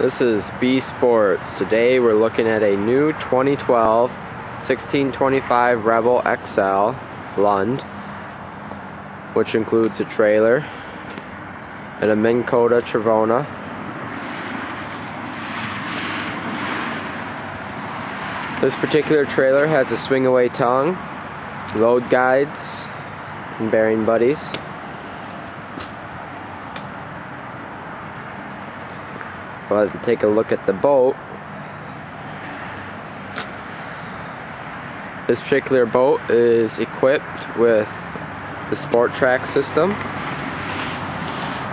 This is Bee's Sports. Today we're looking at a new 2012 1625 Rebel XL Lund, which includes a trailer and a Minn Kota Terrova. This particular trailer has a swing away tongue, load guides, and bearing buddies. But take a look at the boat. This particular boat is equipped with the Sport Track system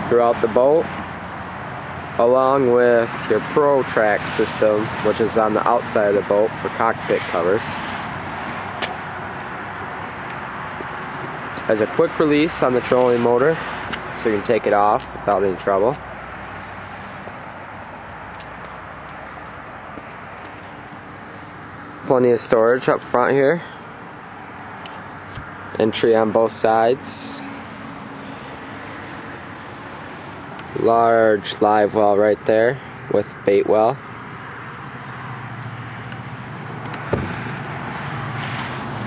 throughout the boat, along with your Pro Track system, which is on the outside of the boat for cockpit covers. Has a quick release on the trolling motor, so you can take it off without any trouble. Plenty of storage up front here. Entry on both sides. Large live well right there with bait well.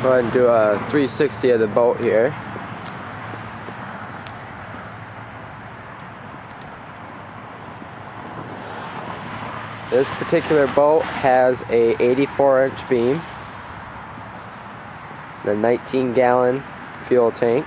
Go ahead and do a 360 of the boat here. This particular boat has a 84 inch beam, the 19 gallon fuel tank.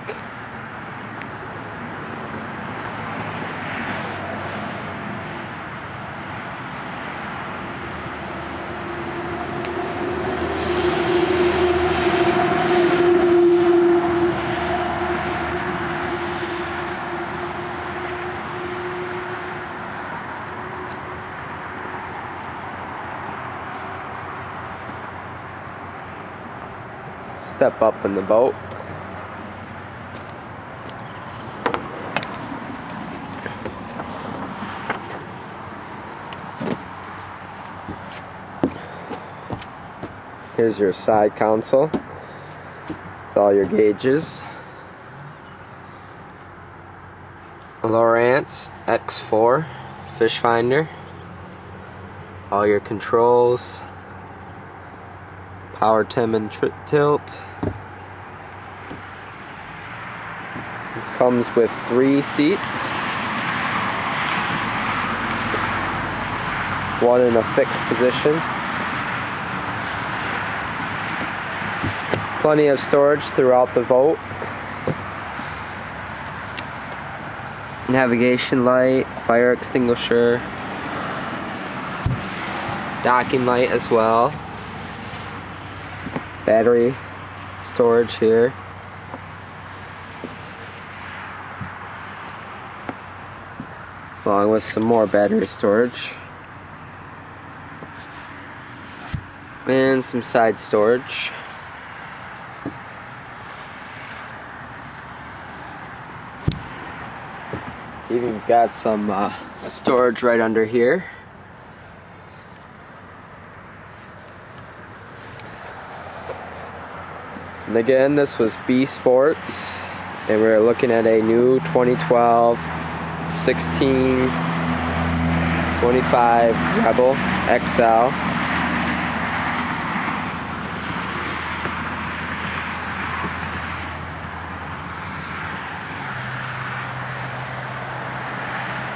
Step up in the boat. Here's your side console with all your gauges. Lowrance X4 fish finder. All your controls, power trim and tilt. This comes with three seats. One in a fixed position. Plenty of storage throughout the boat. Navigation light, fire extinguisher, docking light as well battery storage here. Along with some more battery storage. And some side storage. Even got some uh, storage right under here. And again, this was Bee's Sports, and we are looking at a new 2012 1625 Rebel XL.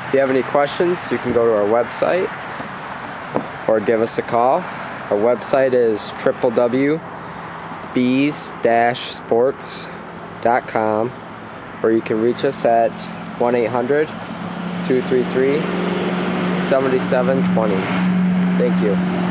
If you have any questions, you can go to our website or give us a call. Our website is www bees-sports.com or you can reach us at 1-800-233-7720. Thank you.